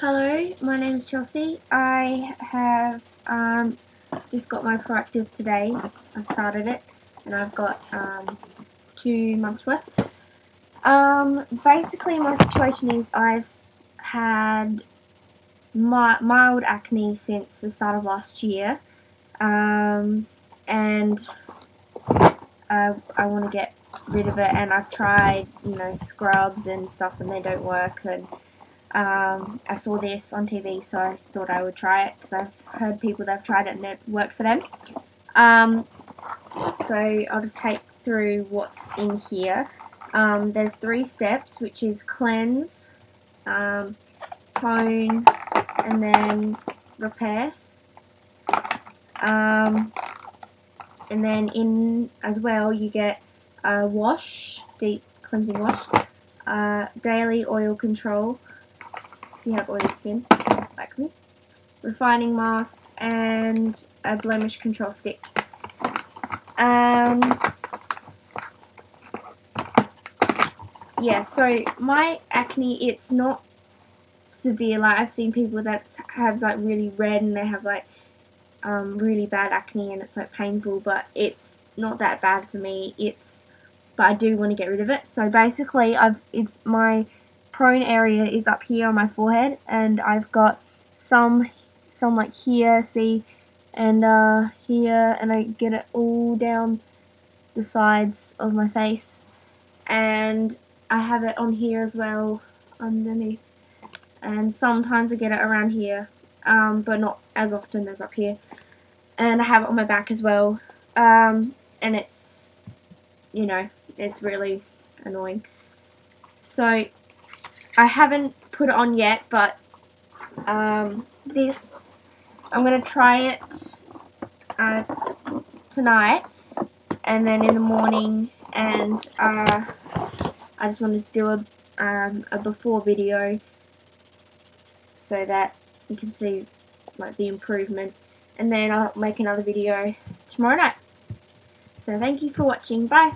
Hello, my name is Chelsea. I have um, just got my Proactiv today. I've started it and I've got um, two months worth. Um, basically, my situation is I've had mild acne since the start of last year, um, and I, I want to get rid of it. And I've tried, you know, scrubs and stuff, and they don't work. And um, I saw this on TV, so I thought I would try it because I've heard people that have tried it and it worked for them. Um, so I'll just take through what's in here. Um, there's three steps, which is cleanse, um, tone, and then repair. Um, and then in as well, you get a wash, deep cleansing wash, uh, daily oil control, you have oily skin, like me. Refining mask and a blemish control stick. Um, yeah, so my acne, it's not severe. Like I've seen people that have like really red and they have like um, really bad acne and it's like painful, but it's not that bad for me. It's but I do want to get rid of it. So basically, I've it's my prone area is up here on my forehead and I've got some some like here see and uh, here and I get it all down the sides of my face and I have it on here as well underneath and sometimes I get it around here um, but not as often as up here and I have it on my back as well um, and it's you know it's really annoying. So I haven't put it on yet, but um, this, I'm going to try it uh, tonight and then in the morning and uh, I just wanted to do a, um, a before video so that you can see like the improvement and then I'll make another video tomorrow night. So thank you for watching. Bye.